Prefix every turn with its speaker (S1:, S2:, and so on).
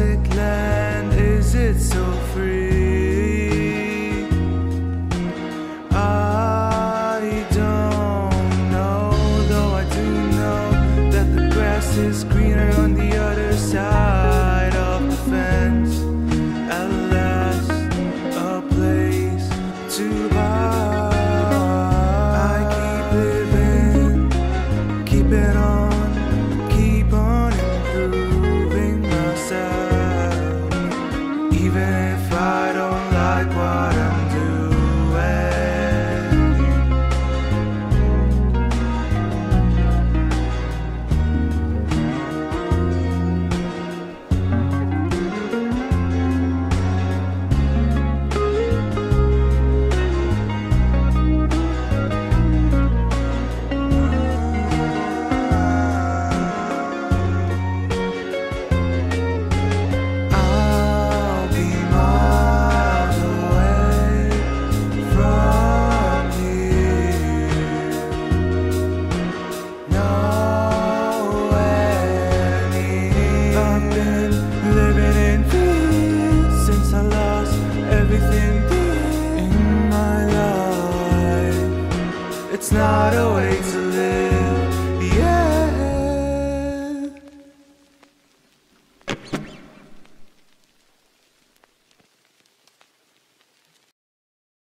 S1: Is it land? Is it so free? I don't know, though I do know that the grass is greener on the other side. Even if I everything in my life. It's not a way to live.